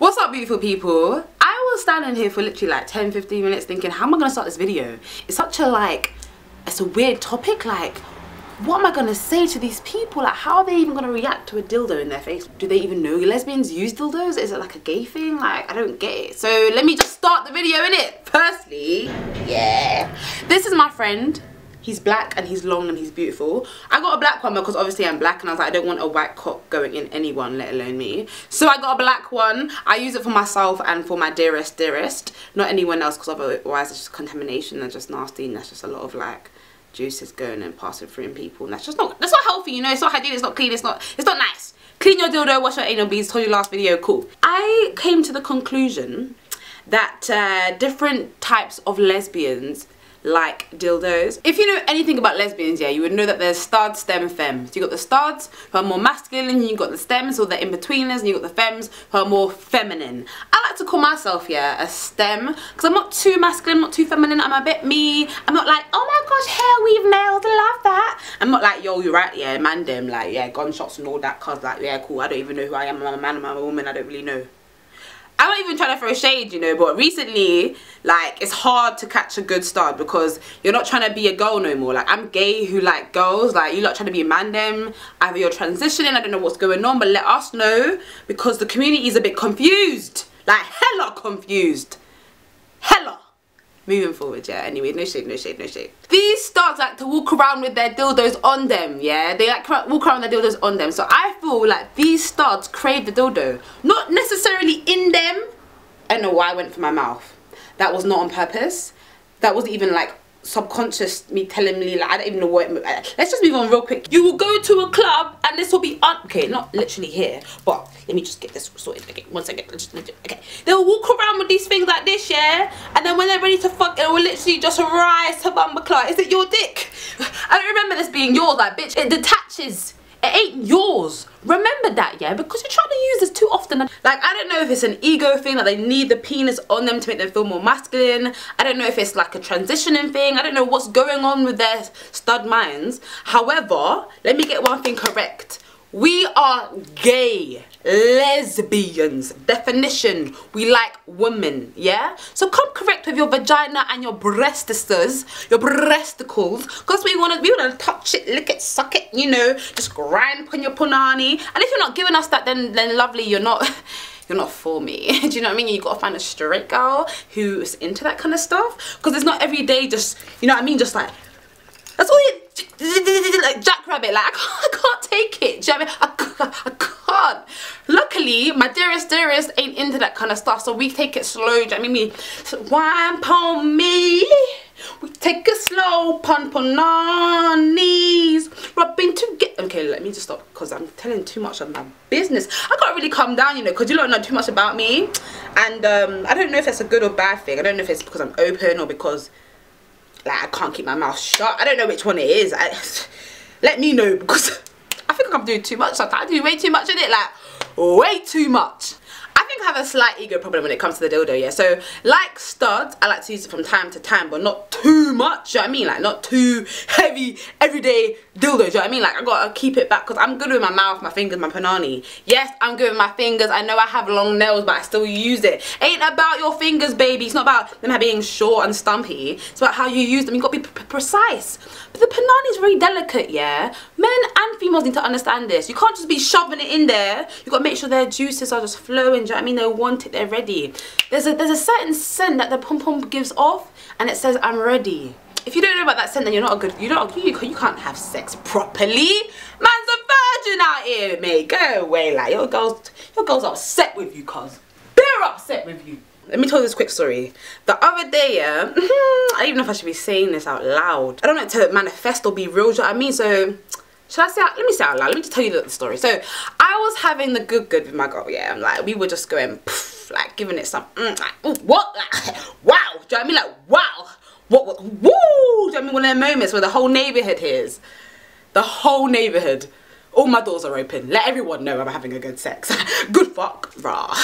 What's up beautiful people? I was standing here for literally like 10 15 minutes thinking how am I gonna start this video? It's such a like it's a weird topic like what am I gonna say to these people? Like how are they even gonna react to a dildo in their face? Do they even know lesbians use dildos? Is it like a gay thing? Like I don't get it. So let me just start the video in it. Firstly, yeah. This is my friend he's black and he's long and he's beautiful. I got a black one because obviously i'm black and i was like i don't want a white cock going in anyone let alone me. So i got a black one. I use it for myself and for my dearest dearest. Not anyone else because otherwise it's just contamination and just nasty and that's just a lot of like juices going and passing through in people and that's just not that's not healthy you know? It's not hygienic it's not clean it's not it's not nice. Clean your dildo wash your anal beads told you last video cool. I came to the conclusion that uh, different types of lesbians like dildos. If you know anything about lesbians, yeah, you would know that there's stud, stem, femmes. You got the studs who are more masculine, you got the stems or the in-betweeners, and you got the femmes who are more feminine. I like to call myself, yeah, a stem, because I'm not too masculine, not too feminine, I'm a bit me. I'm not like, oh my gosh, hair weave nails, I love that. I'm not like, yo, you're right, yeah, man them, like, yeah, gunshots and all that, cause like, yeah, cool, I don't even know who I am, I'm a man, I'm a woman, I don't really know. I'm not even trying to throw shade, you know, but recently, like, it's hard to catch a good start because you're not trying to be a girl no more. Like, I'm gay who like girls. Like, you're not trying to be a man them. Either you're transitioning, I don't know what's going on, but let us know because the community is a bit confused. Like, hella confused. Hella moving forward yeah anyway no shade no shade no shade these studs like to walk around with their dildos on them yeah they like walk around with their dildos on them so i feel like these studs crave the dildo not necessarily in them. I don't know why i went for my mouth. That was not on purpose. That wasn't even like subconscious me telling me like I don't even know what let's just move on real quick. You will go to a club and this will be un okay not literally here but let me just get this sorted. Okay one second. Okay. They'll walk around with these things like this yeah? And then when they're ready to fuck it will literally just rise to bumper is it your dick? I don't remember this being yours like bitch. It detaches it ain't yours. Remember that yeah? Because you're trying to use this too often. Like i don't know if it's an ego thing that they need the penis on them to make them feel more masculine. I don't know if it's like a transitioning thing. I don't know what's going on with their stud minds. However let me get one thing correct we are gay lesbians definition we like women yeah so come correct with your vagina and your breasticles your breasticles because we want to we want to touch it lick it suck it you know just grind upon your punani and if you're not giving us that then then lovely you're not you're not for me. Do you know what I mean? You gotta find a straight girl who's into that kind of stuff. Because it's not every day just, you know what I mean? Just like, that's all you, like jackrabbit, like I can't, I can't take it. Do you know what I mean? I, can't. Luckily, my dearest dearest ain't into that kind of stuff, so we take it slow. Do you know what I mean? So, wine pon me. We take it slow pun pon our knees, rubbing together. Okay, let me just stop because I'm telling too much of my business. I can't really calm down, you know, because you don't know too much about me. And um, I don't know if that's a good or bad thing. I don't know if it's because I'm open or because like I can't keep my mouth shut. I don't know which one it is. I, let me know because I think I'm doing too much sometimes. I do way too much in it, like way too much. Have a slight ego problem when it comes to the dildo, yeah. So, like studs, I like to use it from time to time, but not too much, you know what I mean? Like, not too heavy, everyday dildo, you know what I mean? Like, I gotta keep it back, because I'm good with my mouth, my fingers, my panani. Yes, I'm good with my fingers. I know I have long nails, but I still use it. Ain't about your fingers, baby. It's not about them being short and stumpy. It's about how you use them. You gotta be precise. But the panani is very delicate, yeah? Men and females need to understand this. You can't just be shoving it in there. You gotta make sure their juices are just flowing, you know what I mean? They want it, they're ready. There's a, there's a certain scent that the pom-pom gives off, and it says, I'm ready. If you don't know about that scent, then you're not a good, you don't, you, you can't have sex properly. Man's a virgin out here, mate. Go away, like, your girl's, your girl's are upset with you, cuz. They're upset with you. Let me tell you this quick story. The other day, yeah, um, I don't even know if I should be saying this out loud. I don't know to manifest or be real, you know what I mean? So, should I say let me say out loud, let me just tell you the story. So, was having the good good with my girl, yeah, I'm like, we were just going, poof, like, giving it some, mm, like, ooh, what, like, wow, do you know what I mean? Like, wow, what, what woo, do you know I mean? One of them moments where the whole neighbourhood hears, the whole neighbourhood, all my doors are open, let everyone know I'm having a good sex, good fuck, rah.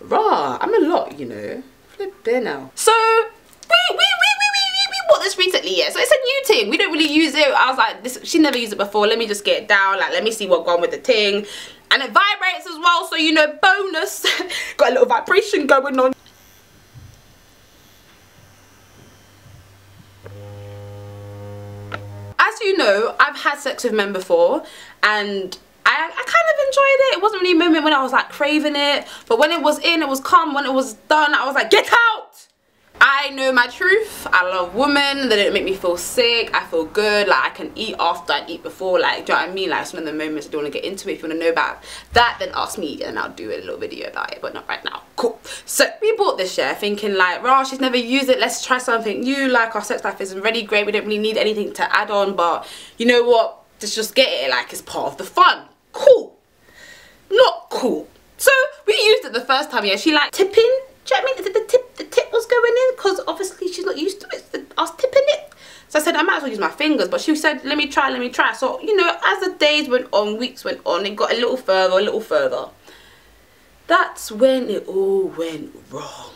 Rah, I'm a lot, you know. Flip there now. So, we, we, recently, yeah. So it's a new thing. We don't really use it. I was like, this, she never used it before. Let me just get it down. Like, let me see what gone with the thing. And it vibrates as well, so you know, bonus. got a little vibration going on. As you know, I've had sex with men before and I, I kind of enjoyed it. It wasn't really a moment when I was like craving it. But when it was in, it was calm. When it was done, I was like, get out! I know my truth. I love women. They don't make me feel sick. I feel good. Like I can eat after I eat before. Like, do you know what I mean? Like it's one of the moments I don't want to get into it. If you want to know about that, then ask me and I'll do a little video about it. But not right now. Cool. So we bought this year thinking like, rah, she's never used it. Let's try something new. Like our sex life isn't really great. We don't really need anything to add on. But you know what? Let's just get it. Like it's part of the fun. Cool. Not cool. So we used it the first time. Yeah, she like tipping do you know what I mean? The, tip, the tip was going in because obviously she's not used to it. I was tipping it. So I said, I might as well use my fingers. But she said, let me try, let me try. So, you know, as the days went on, weeks went on, it got a little further, a little further. That's when it all went wrong.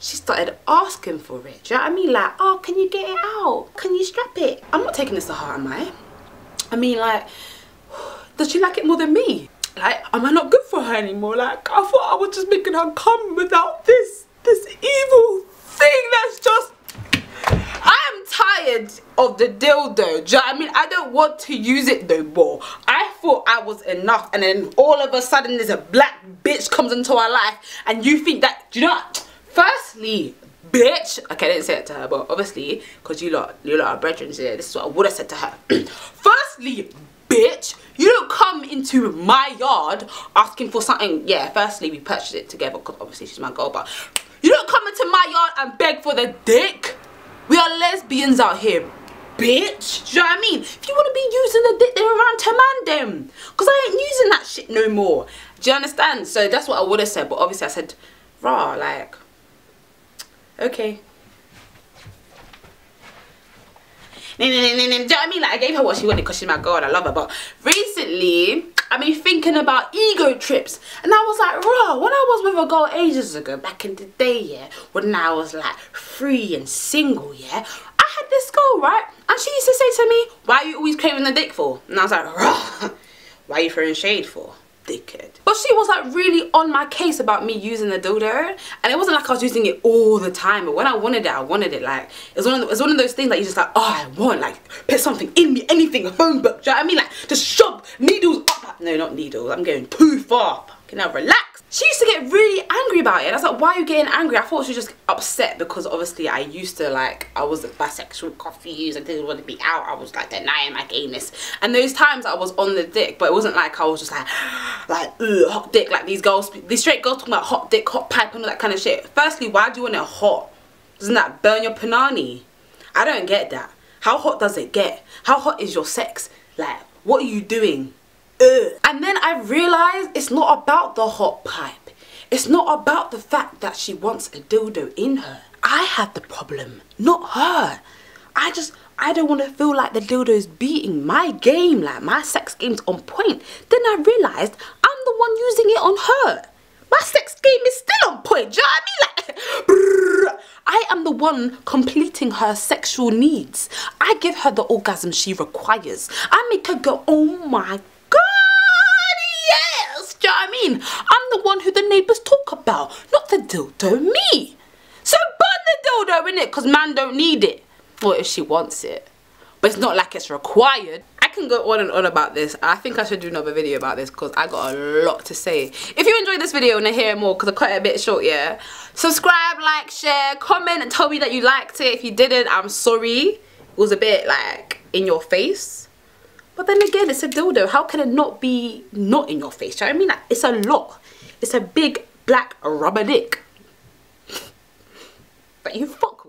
She started asking for it. Do you know what I mean? Like, oh, can you get it out? Can you strap it? I'm not taking this to heart, am I? I mean, like, does she like it more than me? Like am I not good for her anymore? Like I thought I was just making her come without this this evil thing that's just I am tired of the dildo do you know I mean? I don't want to use it no more. I thought I was enough and then all of a sudden there's a black bitch comes into our life and you think that do you know what? firstly bitch okay I didn't say it to her but obviously because you lot you lot are brethren here this is what I would have said to her. Firstly bitch you don't come into my yard asking for something. Yeah, firstly, we purchased it together because obviously she's my girl, but you don't come into my yard and beg for the dick. We are lesbians out here, bitch. Do you know what I mean? If you want to be using the dick, then around to man them. Because I ain't using that shit no more. Do you understand? So that's what I would have said, but obviously I said, raw, like, okay. Do you know what I mean? Like I gave her what she wanted because she's my girl and I love her. But recently, I've been thinking about ego trips. And I was like, raw, when I was with a girl ages ago, back in the day, yeah, when I was like free and single, yeah, I had this girl, right? And she used to say to me, why are you always craving the dick for? And I was like, raw, why are you throwing shade for? Dickhead. But she was like really on my case about me using the dildo. And it wasn't like I was using it all the time. But when I wanted it, I wanted it. Like, it's one of, the, it's one of those things that you just like, oh, I want. Like, put something in me, anything, a phone book. Do you know what I mean? Like, just shove needles up. No, not needles. I'm going too far. Can I relax? she used to get really angry about it. And I was like why are you getting angry? I thought she was just upset because obviously I used to like I was bisexual confused I didn't want to be out. I was like denying my gayness. And those times I was on the dick but it wasn't like I was just like like ugh, hot dick like these girls these straight girls talking about hot dick hot pipe and all that kind of shit. Firstly why do you want it hot? Doesn't that burn your panani I don't get that. How hot does it get? How hot is your sex? Like what are you doing Ugh. And then I realized it's not about the hot pipe. It's not about the fact that she wants a dildo in her. I have the problem, not her. I just, I don't want to feel like the dildo's beating my game, like my sex game's on point. Then I realized I'm the one using it on her. My sex game is still on point, do you know what I mean? Like, I am the one completing her sexual needs. I give her the orgasm she requires. I make her go, oh my what I mean? I'm the one who the neighbours talk about, not the dildo, me. So burn the dildo in it, because man don't need it. Or if she wants it. But it's not like it's required. I can go on and on about this. I think I should do another video about this because I got a lot to say. If you enjoyed this video and I hear more, because I cut it a bit short, yeah. Subscribe, like, share, comment and tell me that you liked it. If you didn't, I'm sorry. It was a bit like in your face. But then again, it's a dildo. How can it not be not in your face? You know I mean? Like, it's a lot. It's a big black rubber dick. but you fuck with.